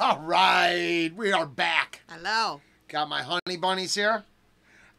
All right, we are back. Hello. Got my honey bunnies here.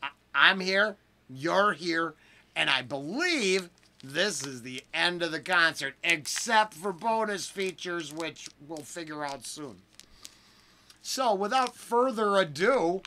I- I'm here. You're here. And I believe this is the end of the concert, except for bonus features, which we'll figure out soon. So, without further ado,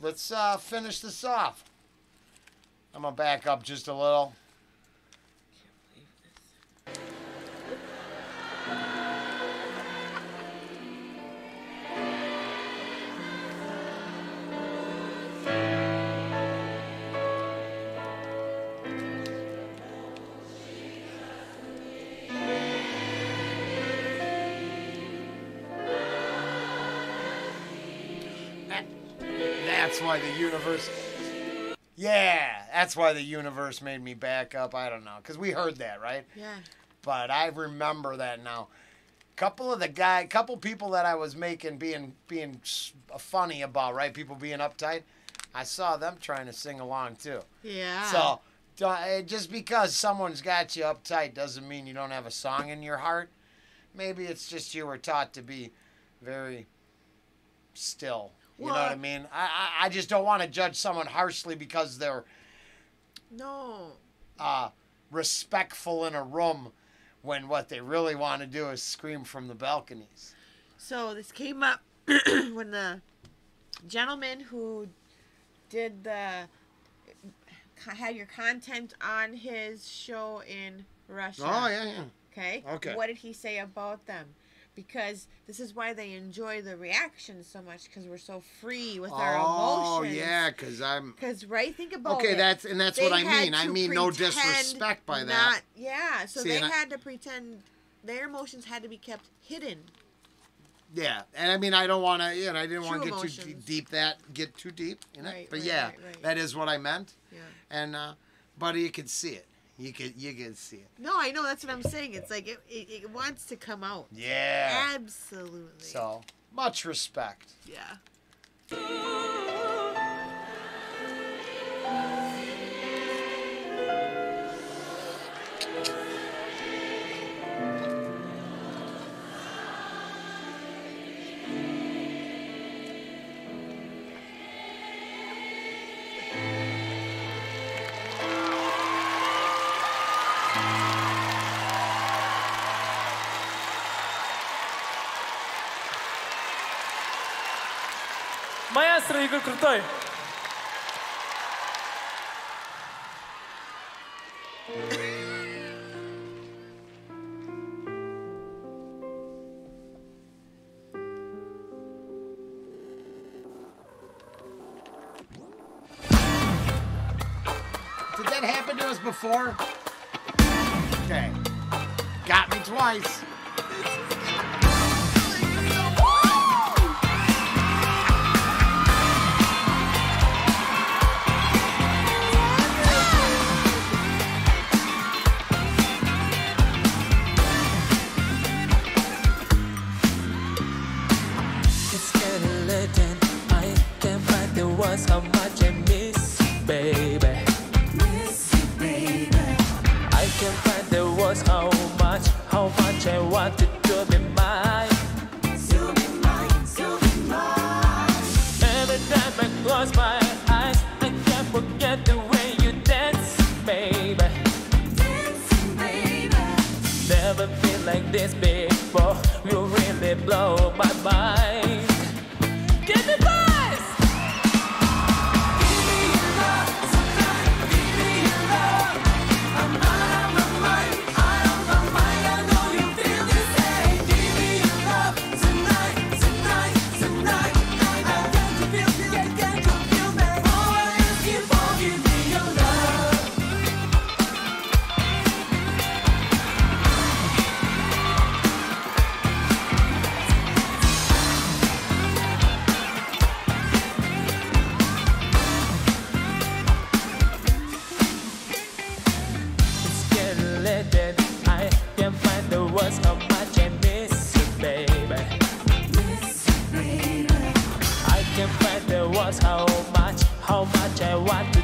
let's uh, finish this off. I'm going to back up just a little. That's why the universe. Yeah, that's why the universe made me back up. I don't know, because we heard that, right? Yeah. But I remember that now. Couple of the guy, couple people that I was making being being funny about, right? People being uptight. I saw them trying to sing along too. Yeah. So uh, just because someone's got you uptight doesn't mean you don't have a song in your heart. Maybe it's just you were taught to be very still. You know what I mean? I, I, I just don't want to judge someone harshly because they're no. uh, respectful in a room when what they really want to do is scream from the balconies. So this came up when the gentleman who did the had your content on his show in Russia. Oh yeah, yeah. Okay. Okay. What did he say about them? Because this is why they enjoy the reactions so much because we're so free with our emotions. oh yeah, because I'm Because right, think about okay. it. That's and that's They what I mean. I mean no disrespect by Not, that. yeah. So See, they and I- had to pretend their emotions had to be kept hidden. Yeah, and I mean I don't want to. You know, I didn't want to get too deep that get too deep. You know, Right, but right, yeah, right, right. that is what I meant. Yeah. And uh, but you could see it. You can you can see it. No, I know that's what I'm saying. It's like it, it, it wants to come out. Yeah. Absolutely. So much respect. Yeah. Маэстро Игорь Крутой. Did that happen to us before? Okay. Got me twice. Find how much, how much I want to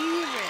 of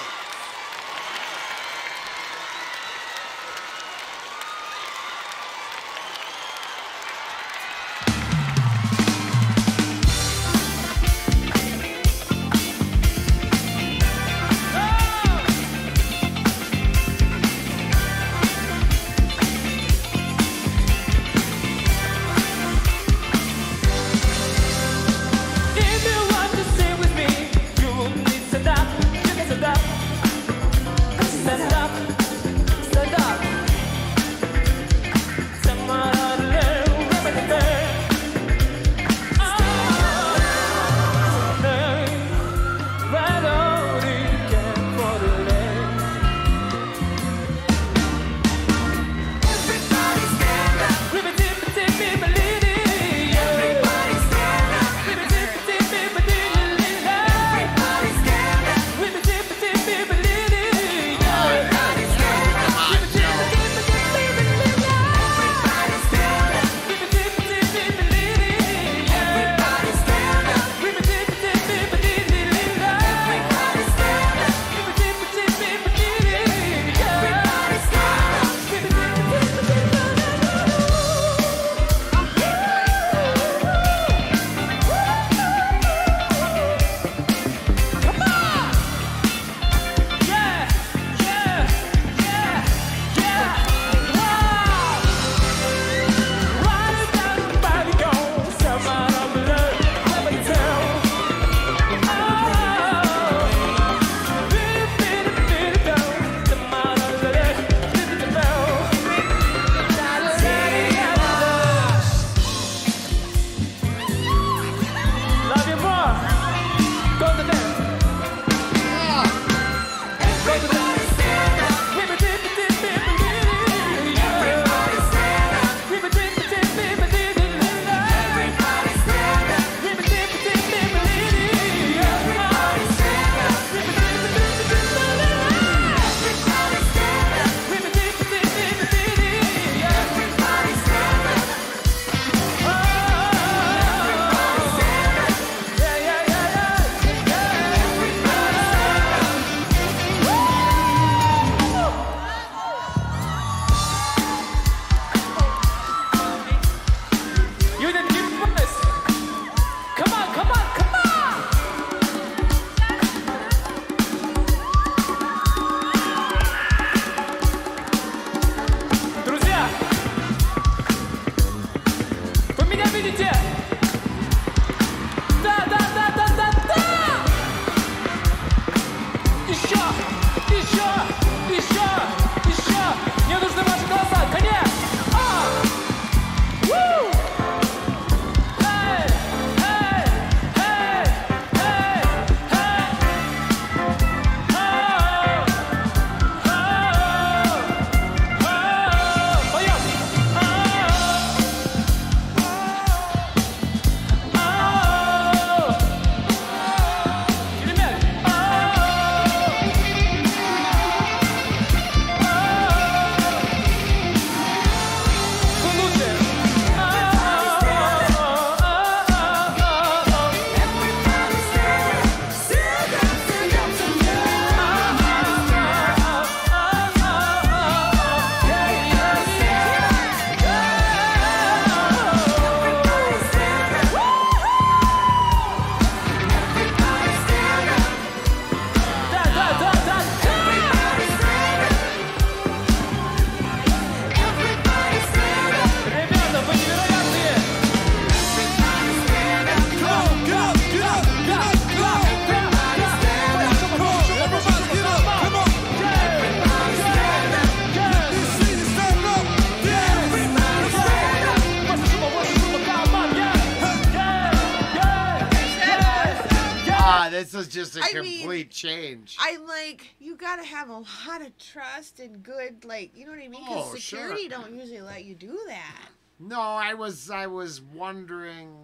is just a I mean, complete change. I'm like, you gotta have a lot of trust and good, like, you know what I mean? Because Oh, sure. security don't usually let you do that. No, I was I was wondering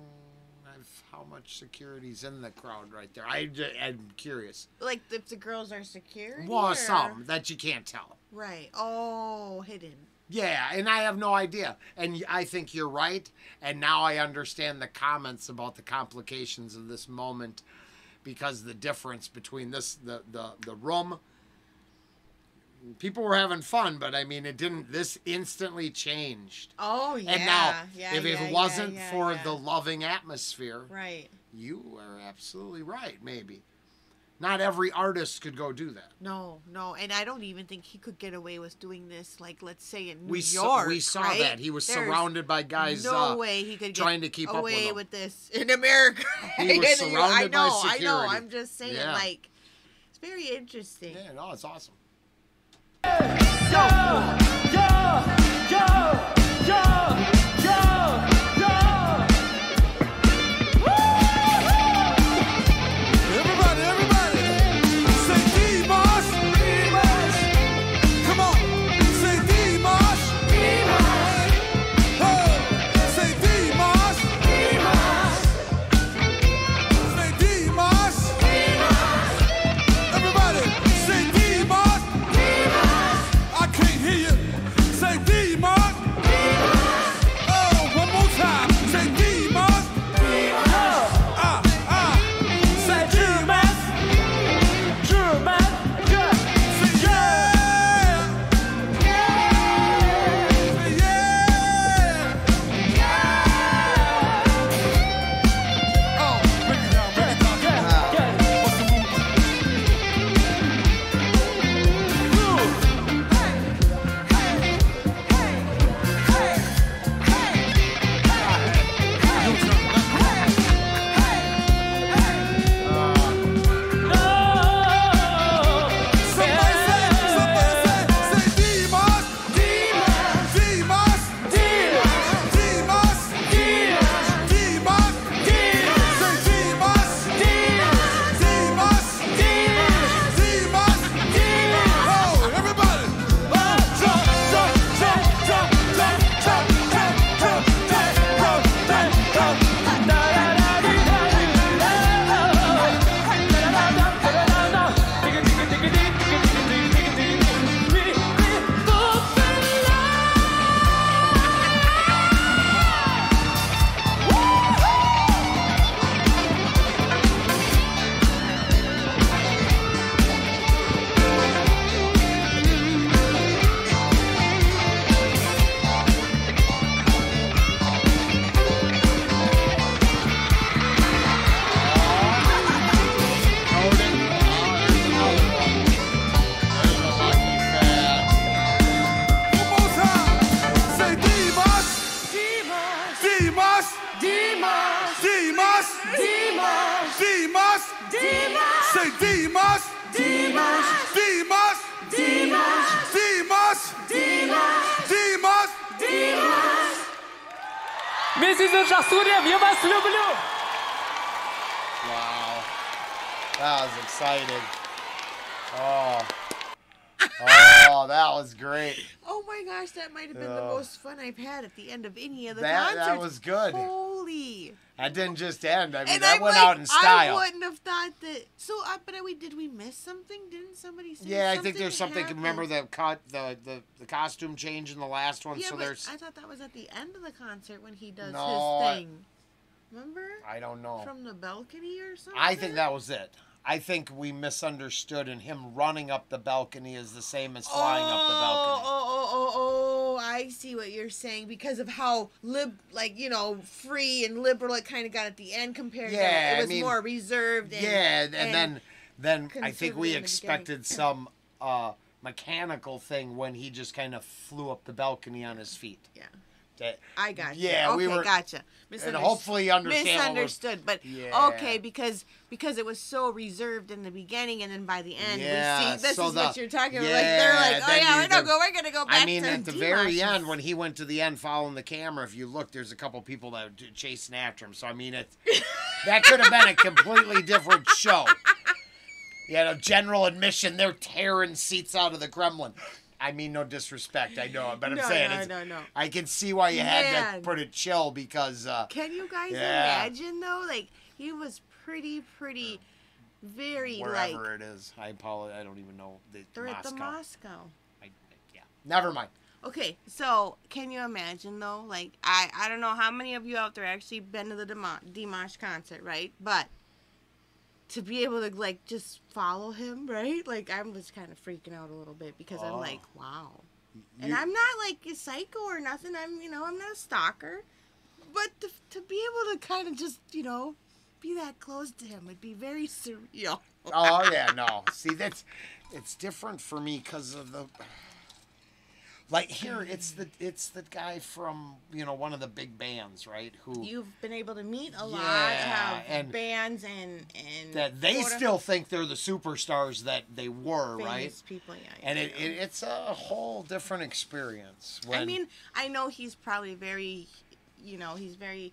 how much security's in the crowd right there. I, I'm curious. Like, if the girls are secure. Well, or- some that you can't tell. Right. Oh, hidden. Yeah, and I have no idea. And I think you're right. And now I understand the comments about the complications of this moment because the difference between this the the the room people were having fun, but I mean it didn't this instantly changed. Oh, yeah. and now yeah, if yeah, it wasn't yeah, for the loving atmosphere, Right. you are absolutely right, maybe. Not every artist could go do that. No, no, and I don't even think he could get away with doing this. Like, let's say in New We York, saw we saw right? that. He was There's surrounded by guys No uh, way he could get trying to keep up with away with this in America. He was And you- I surrounded by know, I know. I'm just saying, Yeah. like, it's very interesting. Yeah, no, it's awesome. Everybody, Миссис Шасурьев, я вас люблю! Wow. That was exciting. Oh. Oh, that was great. Oh my gosh, that might have been the Yeah. most fun I've had at the end of any of the That- concerts. that was good. Holy. That didn't just end. I mean, And that I'm went out in style. I wouldn't have thought that. So, uh, but we did we miss something? Didn't somebody say? Yeah, I think there's something. happened? Remember the cut, the, the the costume change in the last one. Yeah, so but there's. I thought that was at the end of the concert when he does No, his thing. Remember? I don't know. From the balcony or something. I think that was it. I think we misunderstood, and him running up the balcony is the same as flying up the Oh, balcony. oh, oh, oh! I see what you're saying because of how lib, like you know, free and liberal it kind of got at the end compared Yeah, to it was mean, more reserved. And, yeah, and, then then I think we conservative in the expected some uh, mechanical thing when he just kind of flew up the balcony on his feet. yeah. That- I got you. Yeah, okay, we were- gotcha. and hopefully you understand. misunderstood, but Yeah. okay because because it was so reserved in the beginning, and then by the end Yeah, we see this so is what you're talking about. yeah, Like they're like, oh yeah, we're gonna go. We're gonna go back. I mean, to at the very end, when he went to the end following the camera, if you look, there's a couple people that chasing after him. So I mean, it that could have been a completely different show. You had a general admission, they're tearing seats out of the Kremlin. I mean, no disrespect, I know, but I'm no, saying no, it's, no, no. I can see why you had to Man. put it chill because uh, Can you guys Yeah. imagine though? Like he was pretty, pretty, very wherever like it is, I apologize. I don't even know the they're at the Moscow. Moscow. I, yeah, never mind. Okay, so can you imagine though? Like I, I don't know how many of you out there actually been to the Dima- Dimash concert, right? But to be able to like just follow him, right? Like I'm just kind of freaking out a little bit because I'm Oh. like, wow. And I'm not like a psycho or nothing. I'm, you know, I'm not a stalker. But to, to be able to kind of just, you know, be that close to him would be very surreal. oh yeah, no. See, that's it's different for me because of the like here. It's the it's the guy from you know one of the big bands, right? Who You've been able to meet a lot Yeah, of and- bands and and that they still think they're the superstars that they were, right? people, yeah. yeah, And it, it it's a whole different experience. When, I mean, I know he's probably very, you know, he's very.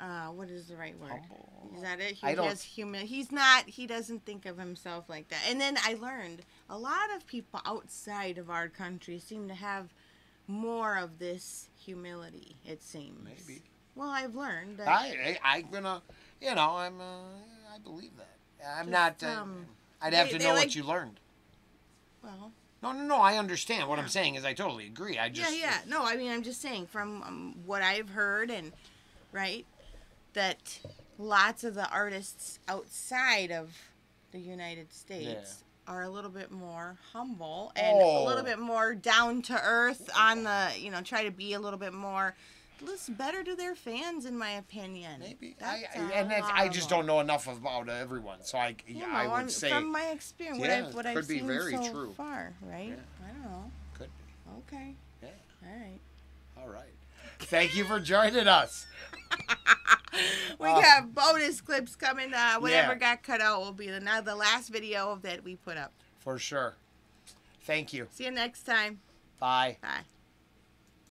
Uh, what is the right word? Humble. Is that it? He I don't- has humi- He's not. He doesn't think of himself like that. And then I learned a lot of people outside of our country seem to have more of this humility. It seems. maybe Well, I've learned that. I, I I'm gonna you know I'm uh, I believe that I'm Just, not. Uh, um, I'd have they- to know like- what you learned. well, No, no, no. I understand. What Yeah. I'm saying is, I totally agree. I just yeah, yeah. No, I mean, I'm just saying from um, what I've heard and right that lots of the artists outside of the United States are a little bit more humble and a Oh. little bit more down to earth on the, you know, try to be a little bit more listen better to their fans in my opinion. Maybe That's I, a I and that's, I just don't know enough about everyone, so I yeah, I would say from my experience, what Yeah, I've what could I've be seen very so true. far, right? Yeah. I don't know. could be. Okay, Yeah. all right. All right. Thank you for joining us. We Uh, got bonus clips coming. Uh, whatever Yeah. got cut out will be the now the last video that we put up. For sure. Thank you. See you next time. Bye. Bye.